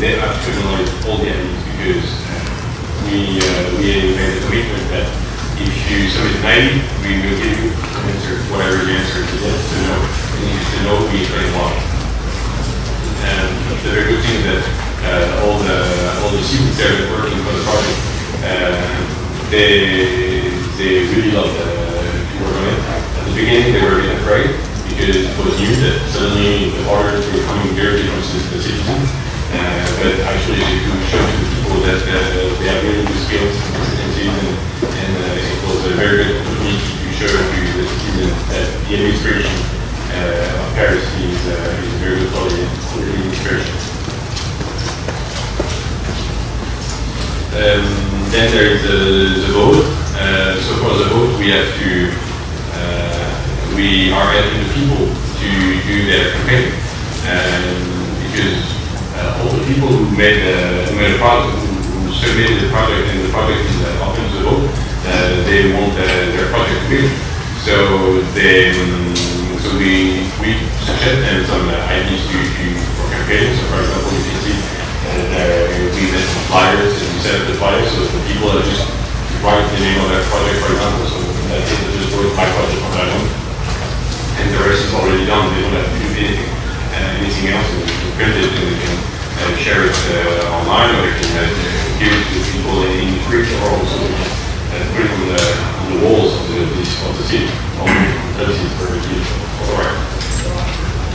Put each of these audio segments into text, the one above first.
they have to all the IDs because we, uh, we made a commitment that if you submit an ID, we will give you an answer, whatever the answer is, yes to no. And if it's a no, we explain why. And the very good thing is that uh, all the all the students there that working for the project, uh, they they really love the, to work on it. At the beginning, they were a bit afraid because it was new that suddenly the orders were coming directly from the citizens. Uh, but actually, to show to the people that uh, they have really good skills and and, uh, it was a very good opportunity to show to the citizens that the administration uh, of Paris is, uh, is very good quality administration. Um, then there is the, the vote. Uh, so for the vote, we have to, uh, we are helping the people to do their campaign. Um, because uh, all the people who made, uh, who made a project, who, submitted the project and the project is uh, open to the vote, uh, they want uh, their project win. So they, um, so we, we suggest them some uh, ideas to, to, for campaigns. So for example, you can see we did some flyers and we set up the flyers so the people are just write the name of their project, for example. So that is just work my project on that one. And the rest is already done. They don't have to do anything, anything else. We print it and share it uh, online or we can uh, give it to the people in the street or also put it on the, on the walls of the, of the city. That is very beautiful. All right.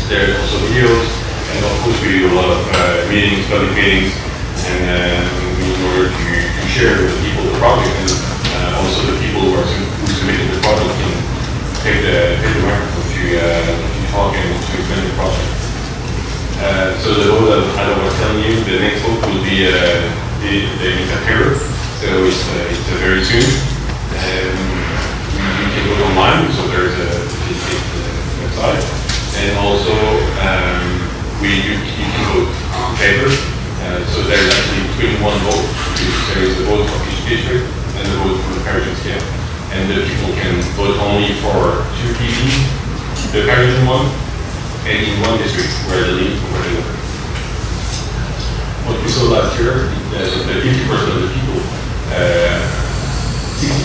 There are also videos. And of course, we do a lot of uh, meetings, public meetings, and uh, in order to, to share with people the project, and also the people who are who submitted the project can take the take the microphone to, to talk and to explain the project. Uh, so the vote that I was telling you, the next vote will be uh, the, the September, so it's uh, it's uh, very soon. Um, you can vote online, so there's a, website, and also. Um, we you, you can vote on paper. Uh, so there's actually between one vote, there is a vote for each district and the vote for the Parisian scale. And the people can vote only for two PVs, the Parisian one, and in one district where they live where they work. What we saw last year, the, the 50% of the people, uh, 60,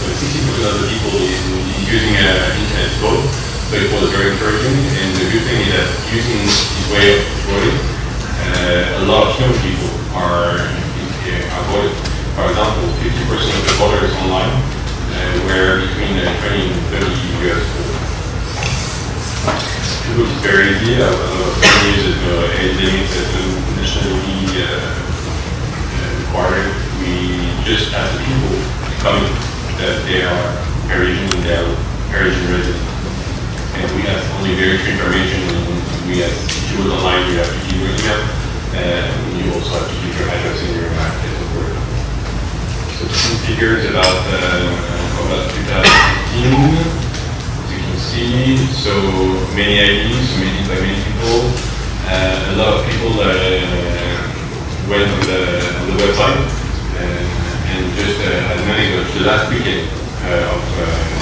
so 60% of the people is, is using uh, internet to vote. So it was very encouraging, and the good thing is that using this way of voting, uh, a lot of young people are, uh, are voting. For example, 50% of the voters online uh, were between uh, 20 and 30 years old. It was very easy. I don't know, 10 years ago, age that nationally required. We just asked the people to come that they are Parisian, they are Parisian residents and we have only very few information. We have, if you look online, you have to keep your and you also have to keep your address in your map as. So some figures about, uh, about 2015, as you can see, so many IDs submitted by many people. Uh, a lot of people uh, went on the, on the website, and, and just uh, as an anecdote, the last weekend uh, of uh,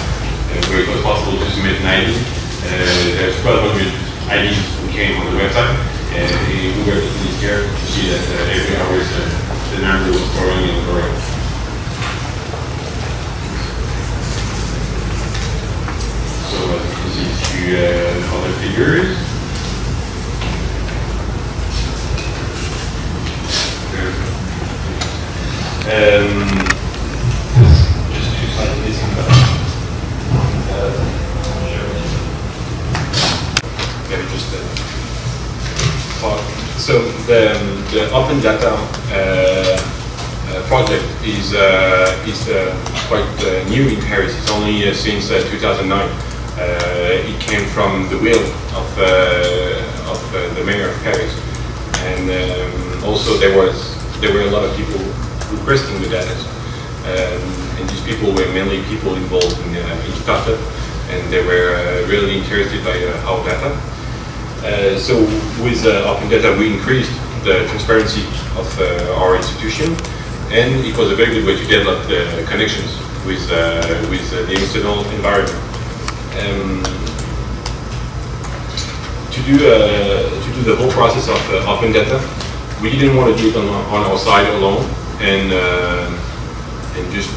where it was possible to submit an ID, uh, there's 1,200 IDs who came on the website, and we were really scared to see that uh, every hour uh, the number was growing and growing. So can uh, other figures. Um, just missing, uh, maybe just talk. So the, the open data uh, uh, project is uh, is uh, quite uh, new in Paris. It's only uh, since uh, 2009. Uh, it came from the will of uh, of uh, the mayor of Paris, and um, also there was there were a lot of people requesting the data. Um, and these people were mainly people involved in, uh, in startup, and they were uh, really interested by uh, our data. Uh, so with open data, we increased the transparency of our institution, and it was a very good way to develop the connections with with the external environment. Um, to do uh, to do the whole process of uh, open data, we didn't want to do it on, on our side alone and uh, and just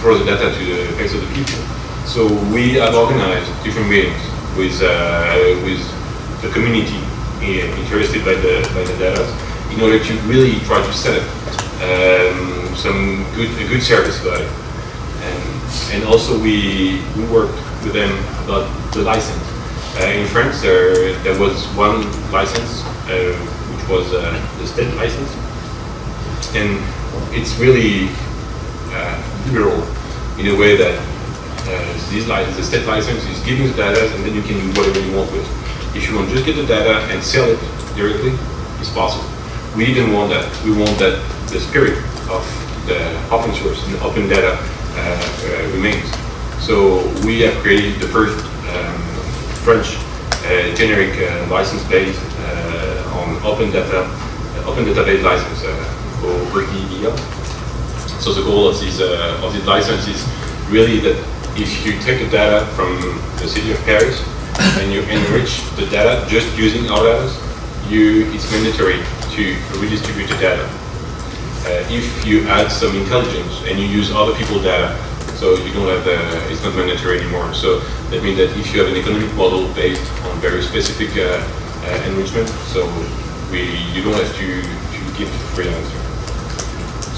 throw the data to the face of the people. So we have organized different meetings with with the community interested by the by the data in order to really try to set up um, some good a good service about it. And, and also we we worked with them about the license. Uh, in France, there there was one license uh, which was uh, the state license, and it's really uh, liberal in a way that uh, this license, the state license, is giving the data, and then you can do whatever you want with. it. If you want to just get the data and sell it directly, it's possible. We didn't want that. We want that the spirit of the open source and open data uh, uh, remains. So we have created the first French uh, generic uh, license base uh, on open data, open database license called ODbL. So the goal of this of this license is really that if you take the data from the city of Paris and you enrich the data just using our data, you, it's mandatory to redistribute the data. Uh, if you add some intelligence and you use other people's data, so you don't have the, it's not mandatory anymore. So that means that if you have an economic model based on very specific uh, uh, enrichment, so we, you don't have to, to give the free answer.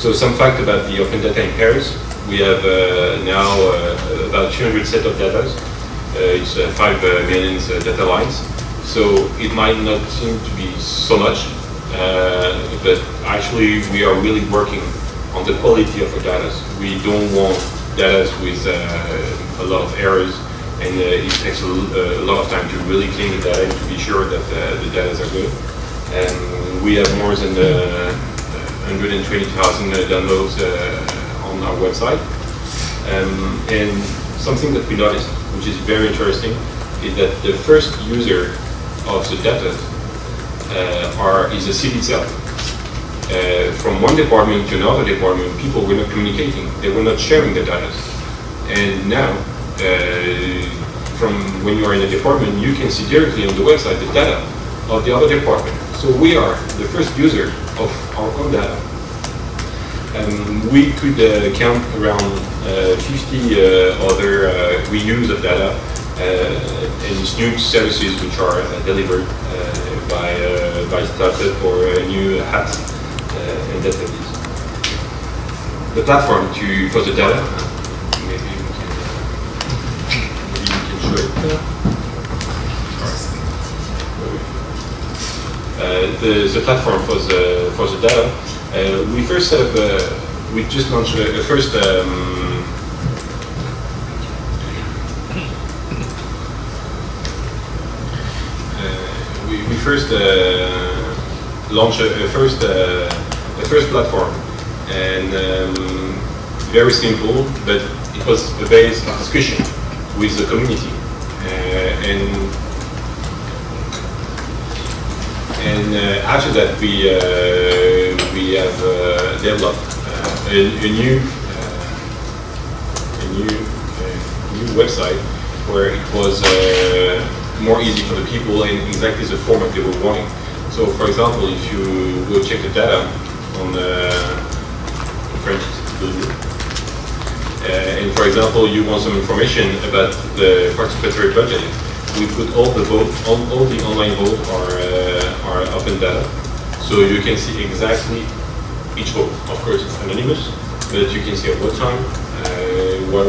So some fact about the open data in Paris, we have uh, now uh, about 200 set of data. Uh, it's 5 million data lines. So it might not seem to be so much, but actually we are really working on the quality of our data. We don't want data with uh, a lot of errors and uh, it takes a, a, lot of time to really clean the data to be sure that uh, the data are good. And we have more than 120,000 downloads on our website. Um, and something that we noticed, which is very interesting, is that the first user of the data uh, are, is the city itself. Uh, from one department to another department, people were not communicating. They were not sharing the data. And now, uh, from when you are in a department, you can see directly on the website the data of the other department. So we are the first user of our own data. Um, we could uh, count around uh, 50 uh, other reuse of data and new services which are delivered by, by startup or new apps and databases. The platform to for the data, maybe we can, maybe you can show it. Uh, the, the platform for the for the data uh, we first set up, we just launched a, first um, uh, we, we first uh, launched a, a first uh, a first platform and um, very simple, but it was a base of discussion with the community uh, and and uh, after that we we have uh, developed uh, a, a, new uh, a new new website where it was more easy for the people in exactly the format they were wanting. So, for example, if you go check the data on the French uh, and for example, you want some information about the participatory budget, we put all the vote, all, all the online vote are uh, are open data. So you can see exactly each vote. Of course, it's anonymous, but you can see at what time, uh, what,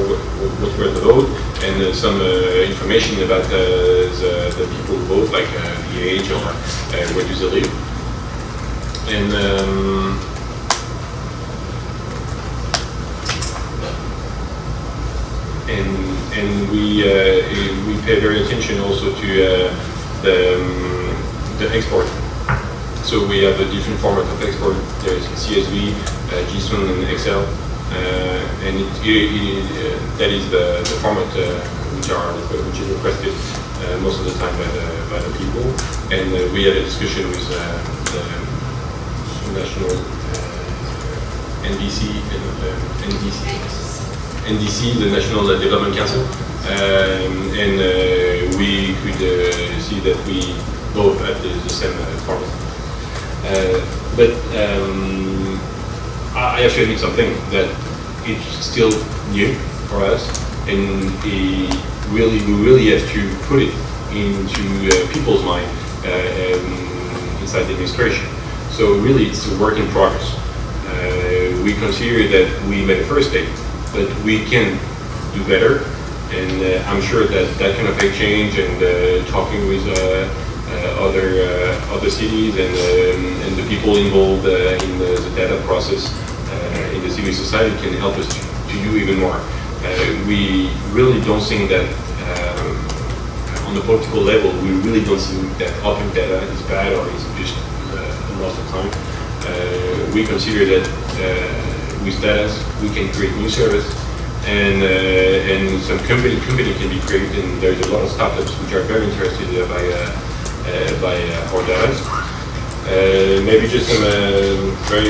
what, were the vote, and uh, some uh, information about the, the, people who vote, like uh, the age or uh, where do they live. And um, and and we uh, we pay very attention also to the um, the export so we have a different format of export. There's CSV, uh, JSON, and Excel, uh, and it, it, uh, that is the, the format uh, which are which is requested uh, most of the time by the by the people. And uh, we had a discussion with the NDC NDC. NDC, the National Development Council, um, and we could see that we both had the, the same. Uh, Uh, but um, I to admit something that it's still new for us, and really we really have to put it into uh, people's mind uh, um, inside the administration. So really, it's a work in progress. Uh, we consider that we made a first step, but we can do better, and uh, I'm sure that that kind of exchange and uh, talking with uh, other other cities and um, and the people involved in the, the, data process in the civil society can help us to, to do even more. we really don't think that um, on the political level, we really don't think that open data is bad or is just uh, loss of time. Uh, we consider that uh, with data, we can create new service and uh, and some company company can be created and there's a lot of startups which are very interested uh, by uh, by our data. maybe just some very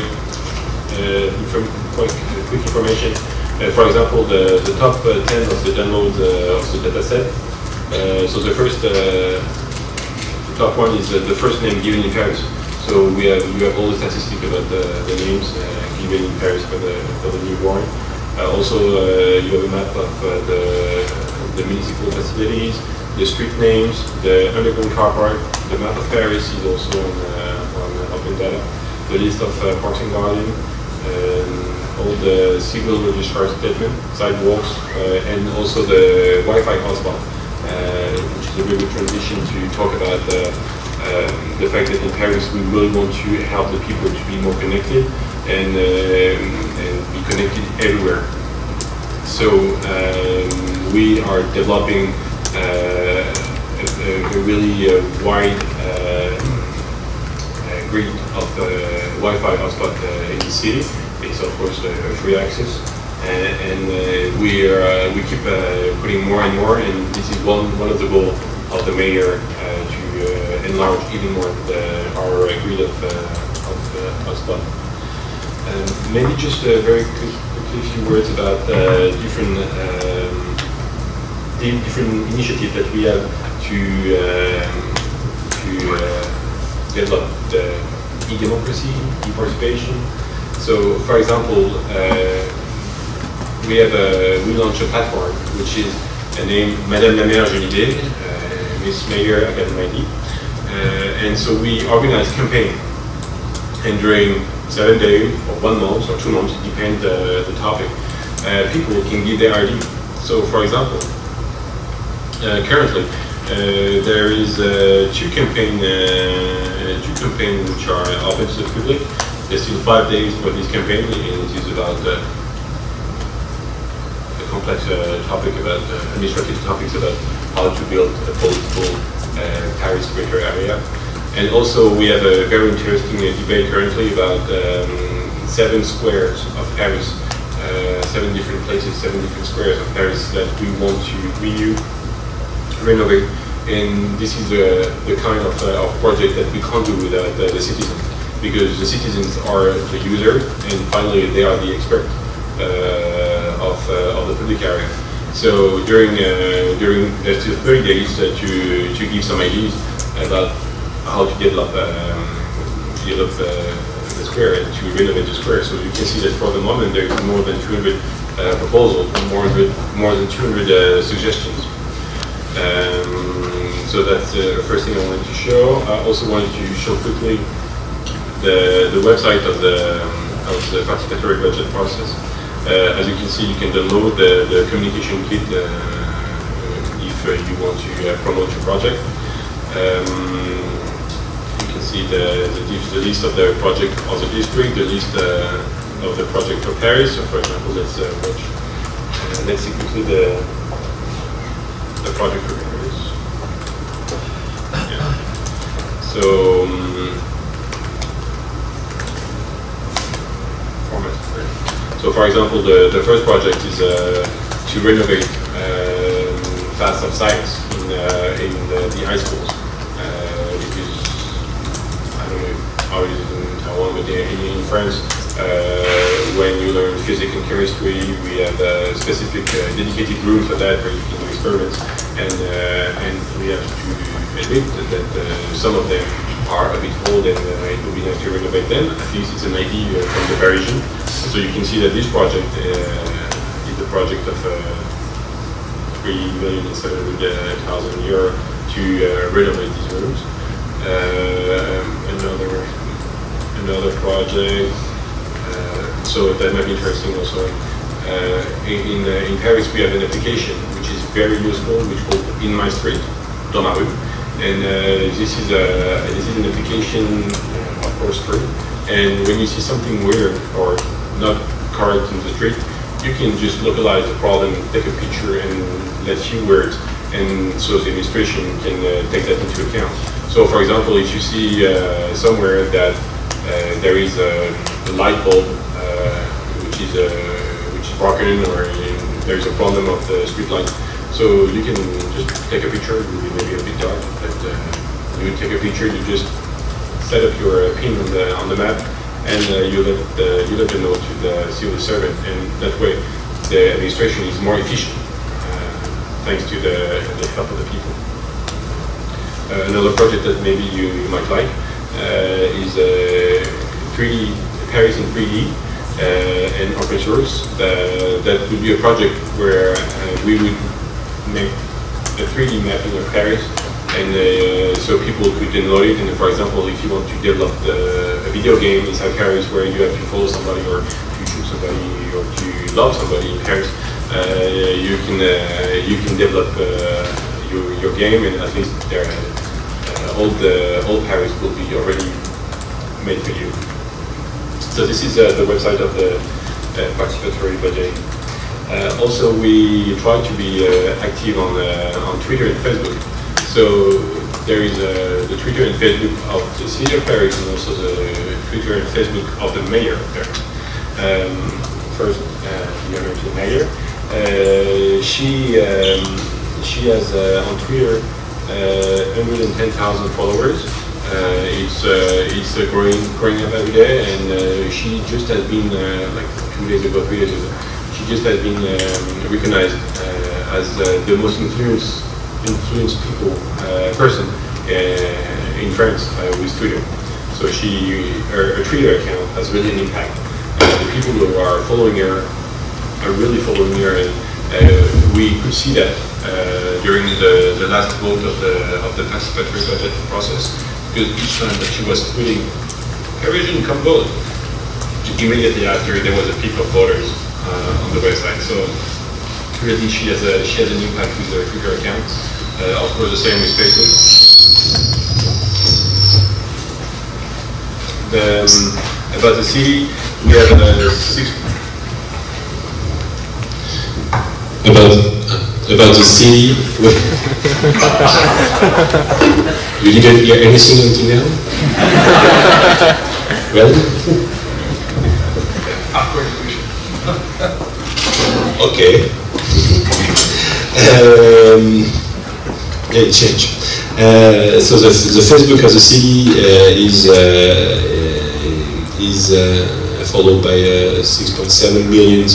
inform quite quick information. for example, the, the top 10 of the downloads of the dataset uh, so the first uh, top one is uh, the first name given in Paris. So we have you have all the statistics about the, the names uh, given in Paris for the for the newborn. Uh, also, uh, you have a map of the the municipal facilities, the street names, the underground car park. The map of Paris is also on, on open data. The list of parks and. Um, all the civil registrar statement, sidewalks, uh, and also the Wi-Fi hotspot. Uh, which is a really good transition to talk about the, um, the fact that in Paris we really want to help the people to be more connected and, um, and be connected everywhere. So um, we are developing uh, a, a, really uh, wide uh, grid of Wi-Fi hotspot in the city. It's of course free access and, uh, we are uh, we keep uh, putting more and more, and this is one one of the goals of the mayor to enlarge even more the, our grid of of hotspot. Um, maybe just a very quick, few words about different um, different initiatives that we have to um, to develop the e-democracy, e-participation. So, for example, uh, we have a, we launched a platform which is named Madame la Maire j'ai une idée, uh, Miss Mayor Academy. Uh, and so we organize campaign. And during seven days or one month or two months, it depends uh, the topic, uh, people can give their ID. So for example, currently there is two campaign two campaigns which are open to the public. There's still five days for this campaign and it is about a complex uh, topic about uh, administrative topics about how to build a political uh, Paris greater area. And also we have a very interesting debate currently about um, seven squares of Paris, seven different places, seven different squares of Paris that we want to renew, renovate, and this is the, the kind of, uh, of project that we can't do without uh, the citizens because the citizens are the user and finally they are the expert. Uh, of, uh, of the public area. So during uh, during there's still 30 days to to give some ideas about how to develop um, develop uh, the square and to renovate the square. So you can see that for the moment there's more than 200 uh, proposals, more than more than 200 uh, suggestions. Um, so that's the first thing I wanted to show. I also wanted to show quickly the the website of the um, of the participatory budget process. Uh, as you can see, you can download the, the communication kit uh, if uh, you want to promote your project. Um, you can see the, the, the, list of the project of the district, the list of the project for Paris. So for example, let's watch, let's quickly the, the project for Paris. Yeah. So, um, So for example, the, the first project is uh, to renovate um, of science in, uh, in the, the, high schools. Uh, because, I don't know how it is in Taiwan, but in, in France, uh, when you learn physics and chemistry, we have a specific uh, dedicated room for that where you can do experiments. And, uh, and we have to admit that some of them are a bit old and uh, it would be nice to renovate them. At least it's an idea from the Parisian. So you can see that this project uh, is the project of uh, 3 million and 700,000 euro to uh, renovate these rooms. Um, another another project. Uh, so that might be interesting also. Uh, in, uh, in Paris, we have an application which is very useful, which called In My Street, dans ma rue. And uh, this is a this is an application, uh, of course, free. And when you see something weird or not correct in the street, you can just localize the problem, take a picture, and let you words. And so the administration can uh, take that into account. So, for example, if you see uh, somewhere that uh, there is a, a light bulb uh, which is which is broken or there is a problem of the street light, so you can just take a picture. It be maybe a bit dark, but you take a picture. You just set up your pin on the on the map, and uh, you let the, you let the note to the civil servant, and that way the administration is more efficient uh, thanks to the, the help of the people. Uh, another project that maybe you, you might like uh, is 3D Paris in 3D uh, and open source. that would be a project where we would make a 3D mapping of Paris and uh, so people could download it. And for example, if you want to develop the, a video game inside Paris where you have to follow somebody or to shoot somebody or to love somebody in Paris, uh, you can uh, you can develop your, your game and at least there all the all Paris will be already made for you. So this is uh, the website of the uh, participatory budget. Uh, also, we try to be active on on Twitter and Facebook. So there is the Twitter and Facebook of the city of Paris and also the Twitter and Facebook of the mayor of Paris. Um, first, the honor the mayor. she um, she has on Twitter uh, 110,000 followers. Uh, it's uh, it's growing growing up every day, and she just has been like two days ago, three days ago. She just has been um, recognized as the most influenced influenced people person in France with Twitter. So she, her, her, Twitter account has really an impact. Uh, the people who are following her are really following her, and uh, we could see that uh, during the, the last vote of the, of the participatory budget process, because each time that she was tweeting, Parisian come vote, immediately after there was a peak of voters uh, on the website. So really she has, a, she has an impact with her Twitter account. Uh, of course the same with Facebook. The, um, about the city, we have uh, six about about the city. you didn't hear anything until now? well? okay. Um, yeah, change. Uh, so the, the Facebook of the city uh, is uh, is followed by uh, 6.7 million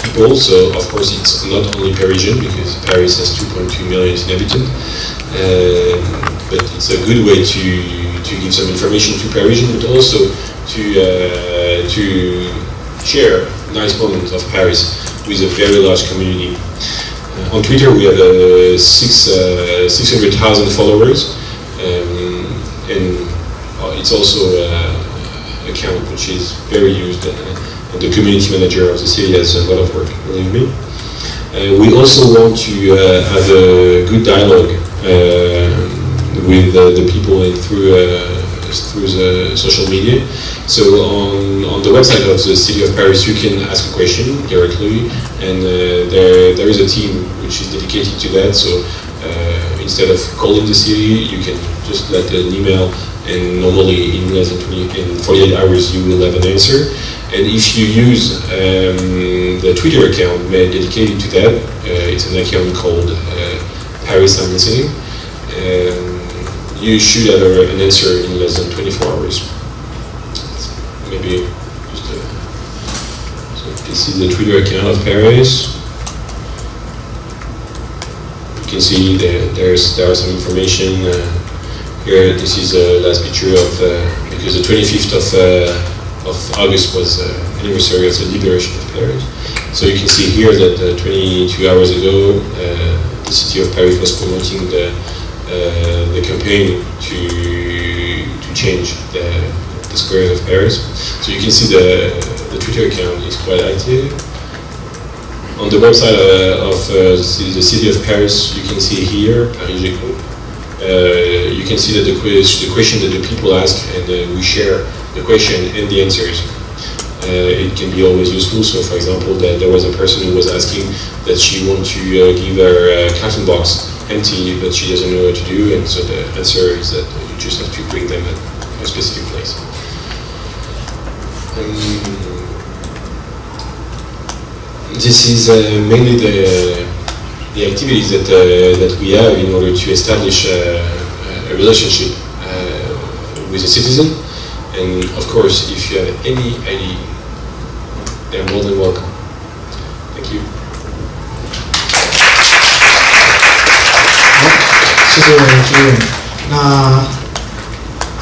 people. So of course it's not only Parisian because Paris has 2.2 million inhabitants, but it's a good way to to give some information to Parisian, but also to to share nice moments of Paris with a very large community. Uh, on Twitter we have uh, six uh, 600,000 followers, um, and uh, it's also an account which is very used and the community manager of the city has a lot of work, believe me. We also want to have a good dialogue with the people and through through the social media. So on, on the website of the City of Paris, you can ask a question directly, and uh, there, there is a team which is dedicated to that. So uh, instead of calling the city, you can just let an email, and normally in less than 20, in 48 hours you will have an answer. And if you use um, the Twitter account made dedicated to that, uh, it's an account called uh, Paris I'm um, you should have an answer in less than 24 hours. Maybe just a, so this is the Twitter account of Paris. You can see that there's there are some information. Uh, Here, this is the last picture of, uh, because the 25th of, uh, of August was uh, anniversary of the liberation of Paris. So you can see here that uh, 22 hours ago, uh, the city of Paris was promoting the, uh, the campaign to, to change the, the square of Paris. So you can see the, the Twitter account is quite active. On the website uh, of uh, the, city of Paris, you can see here, Paris uh, you can see that the, quiz, the question that the people ask and uh, we share the question and the answers. Uh, it can be always useful. So, for example, that there was a person who was asking that she wants to uh, give her carton box empty, but she doesn't know what to do, and so the answer is that you just have to bring them at a specific place Um, this is uh, mainly the the activities that uh, that we have in order to establish a, a relationship uh, with a citizen. And of course, if you have any idea, they're more than welcome. Thank you. 谢谢朱远。那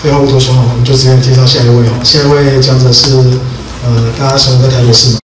废话不多说，我们就直接介绍下一位哦。下一位讲者是呃，大家熟悉的台北市吗。